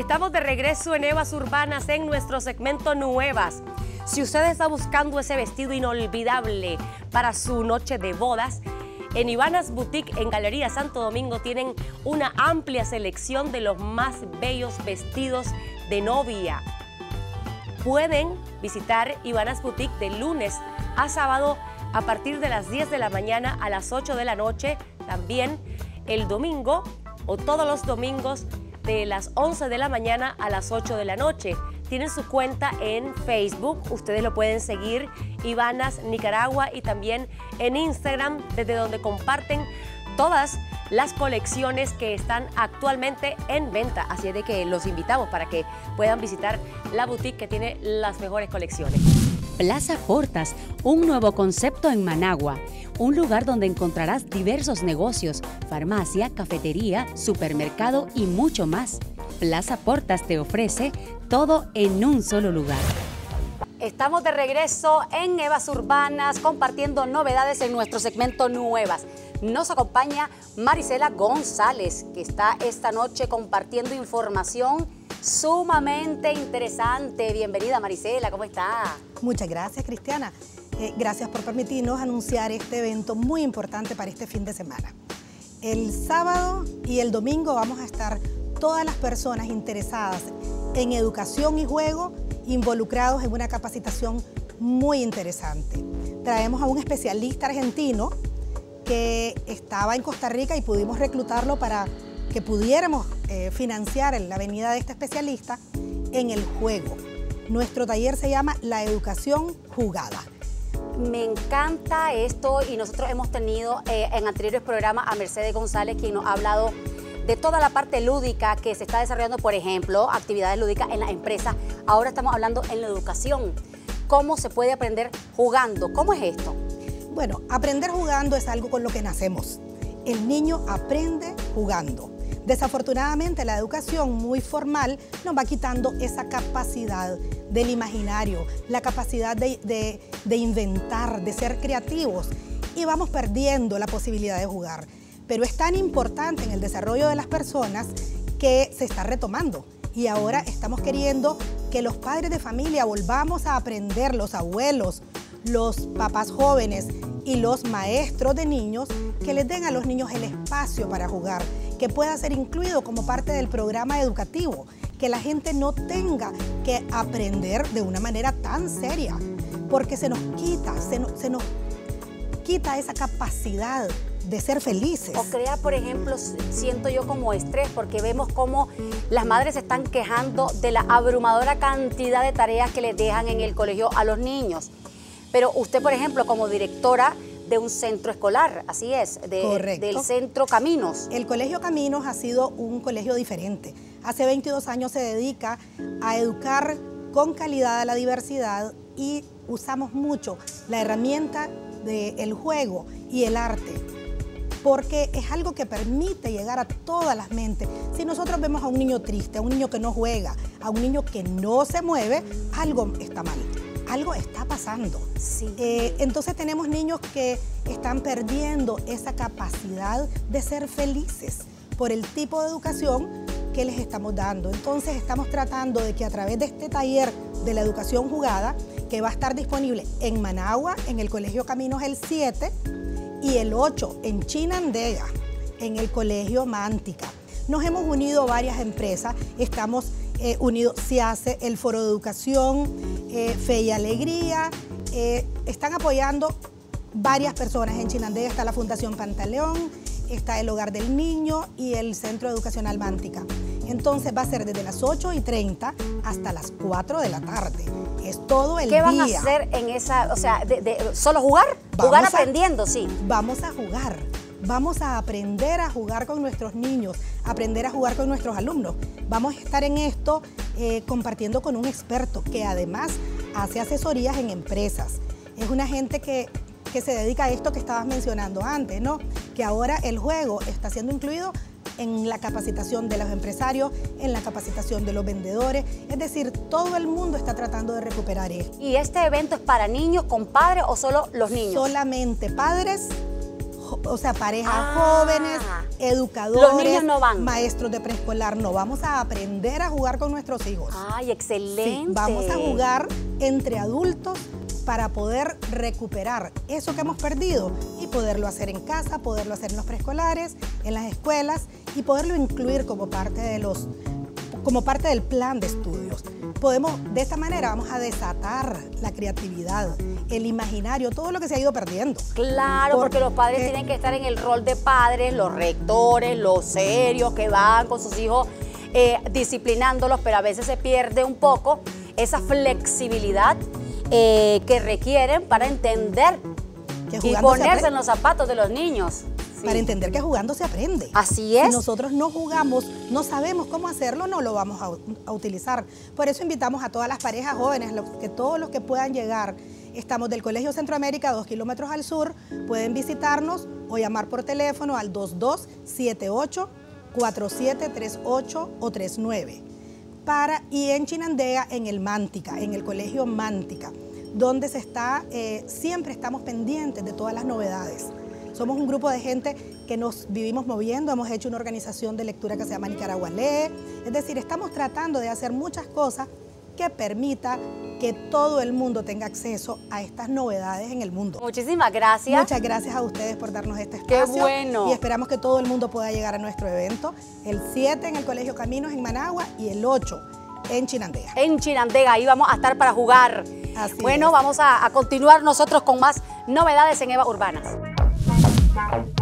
Estamos de regreso en Evas Urbanas en nuestro segmento Nuevas. Si usted está buscando ese vestido inolvidable para su noche de bodas, en Ivanas Boutique en Galería Santo Domingo tienen una amplia selección de los más bellos vestidos de novia. Pueden visitar Ivanas Boutique de lunes a sábado a partir de las 10 de la mañana a las 8 de la noche. También el domingo o todos los domingos de las 11 de la mañana a las 8 de la noche. Tienen su cuenta en Facebook, ustedes lo pueden seguir, Ivanas Nicaragua, y también en Instagram, desde donde comparten todas las colecciones que están actualmente en venta. Así de que los invitamos para que puedan visitar la boutique que tiene las mejores colecciones. Plaza Portas, un nuevo concepto en Managua un lugar donde encontrarás diversos negocios, farmacia, cafetería, supermercado y mucho más. Plaza Portas te ofrece todo en un solo lugar. Estamos de regreso en Evas Urbanas compartiendo novedades en nuestro segmento Nuevas. Nos acompaña Marisela González, que está esta noche compartiendo información sumamente interesante. Bienvenida Marisela, ¿cómo está? Muchas gracias Cristiana. Eh, gracias por permitirnos anunciar este evento muy importante para este fin de semana. El sábado y el domingo vamos a estar todas las personas interesadas en educación y juego involucrados en una capacitación muy interesante. Traemos a un especialista argentino que estaba en Costa Rica y pudimos reclutarlo para que pudiéramos eh, financiar la venida de este especialista en el juego. Nuestro taller se llama La Educación Jugada. Me encanta esto y nosotros hemos tenido eh, en anteriores programas a Mercedes González quien nos ha hablado de toda la parte lúdica que se está desarrollando, por ejemplo, actividades lúdicas en las empresas. Ahora estamos hablando en la educación. ¿Cómo se puede aprender jugando? ¿Cómo es esto? Bueno, aprender jugando es algo con lo que nacemos. El niño aprende jugando. Desafortunadamente la educación muy formal nos va quitando esa capacidad del imaginario, la capacidad de, inventar, de ser creativos y vamos perdiendo la posibilidad de jugar. Pero es tan importante en el desarrollo de las personas que se está retomando y ahora estamos queriendo que los padres de familia volvamos a aprender, los abuelos, los papás jóvenes y los maestros de niños, que les den a los niños el espacio para jugar, que pueda ser incluido como parte del programa educativo, que la gente no tenga que aprender de una manera tan seria, porque se nos quita, se se nos quita esa capacidad de ser felices. O crea, por ejemplo, siento yo como estrés, porque vemos cómo las madres se están quejando de la abrumadora cantidad de tareas que les dejan en el colegio a los niños. Pero usted, por ejemplo, como directora de un centro escolar, así es, del centro Caminos. El Colegio Caminos ha sido un colegio diferente. Hace 22 años se dedica a educar con calidad a la diversidad y usamos mucho la herramienta del juego y el arte porque es algo que permite llegar a todas las mentes. Si nosotros vemos a un niño triste, a un niño que no juega, a un niño que no se mueve, algo está mal algo está pasando. Eh, entonces tenemos niños que están perdiendo esa capacidad de ser felices por el tipo de educación que les estamos dando. Entonces estamos tratando de que a través de este taller de la educación jugada, que va a estar disponible en Managua, en el Colegio Caminos el 7 y el 8 en Chinandega, en el Colegio Mántica. Nos hemos unido varias empresas, estamos eh, unidos, se hace el Foro de Educación, eh, Fe y Alegría, eh, están apoyando varias personas. En Chinandega está la Fundación Pantaleón, está el Hogar del Niño y el Centro Educacional Mántica. Entonces va a ser desde las 8 y 30 hasta las 4 de la tarde. Es todo el día. ¿Qué van a hacer en esa, o sea, de, solo jugar? jugar aprendiendo, sí. Vamos a jugar. Vamos a aprender a jugar con nuestros niños, aprender a jugar con nuestros alumnos. Vamos a estar en esto eh, compartiendo con un experto que además hace asesorías en empresas. Es una gente que, que se dedica a esto que estabas mencionando antes, ¿no? Que ahora el juego está siendo incluido en la capacitación de los empresarios, en la capacitación de los vendedores. Es decir, todo el mundo está tratando de recuperar esto. ¿Y este evento es para niños con padres o solo los niños? Solamente padres o sea, parejas Ah. jóvenes, educadores, Los niños no van. maestros de preescolar, no. Vamos a aprender a jugar con nuestros hijos. Ay, Sí, excelente. vamos a jugar entre adultos para poder recuperar eso que hemos perdido y poderlo hacer en casa, poderlo hacer en los preescolares, en las escuelas y poderlo incluir como parte de los como parte del plan de estudios. Podemos de esta manera vamos a desatar la creatividad, el imaginario, todo lo que se ha ido perdiendo. Claro, porque los padres Porque- tienen que estar en el rol de padres, los rectores, los serios que van con sus hijos eh, disciplinándolos, pero a veces se pierde un poco esa flexibilidad eh, que requieren para entender y ponerse en los zapatos de los niños. Sí. Para entender que jugando se aprende. Así es. Si nosotros no jugamos, no sabemos cómo hacerlo, no lo vamos a, a utilizar. Por eso invitamos a todas las parejas jóvenes, los- que todos los que puedan llegar. Estamos del Colegio Centroamérica, dos kilómetros al sur. Pueden visitarnos o llamar por teléfono al 2278 4738 o 39 para, y en Chinandega, en el Mántica, en el Colegio Mántica, donde se está, eh, siempre estamos pendientes de todas las novedades. Somos un grupo de gente que nos vivimos moviendo, hemos hecho una organización de lectura que se llama Nicaragua Lee, es decir, estamos tratando de hacer muchas cosas que permita que todo el mundo tenga acceso a estas novedades en el mundo. Muchísimas gracias. Muchas gracias a ustedes por darnos este Qué espacio. bueno. Y esperamos que todo el mundo pueda llegar a nuestro evento. El 7 en el Colegio Caminos en Managua y el 8 en Chinandega. en Chinandega. Ahí vamos a estar para jugar. Así bueno, es. vamos a, a continuar nosotros con más novedades en Eva Urbanas. Thank you.